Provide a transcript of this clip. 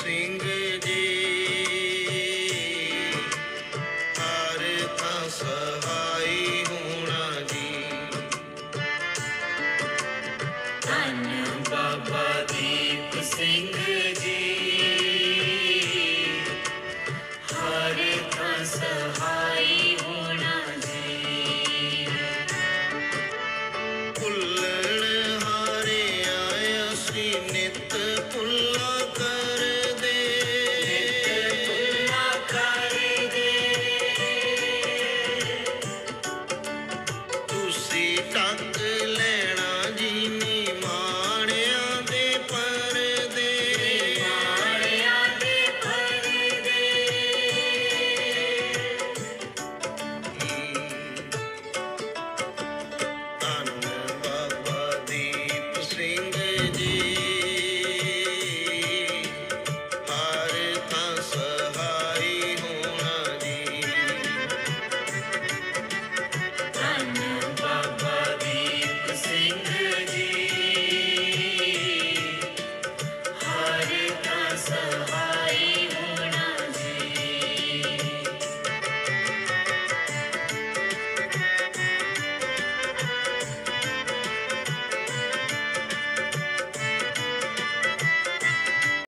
ਸਿੰਘ ਜੀ ਹਰ ਥਾਂ ਸਹਾਈ ਹੋਣਾ ਜੀ ਧੰਨ ਬਾਬਾ ਦੀਪ ਸਿੰਘ ਜੀ ਹਰ ਥਾਂ ਸਹਾਈ ਹੋਣਾ ਜੀ ਭੁੱਲਣ ਹਾਰਿਆ ਅਸੀਂ ਨਿਤ ਭੁੱਲਾ ਕਰਦੇ ਦੀਪ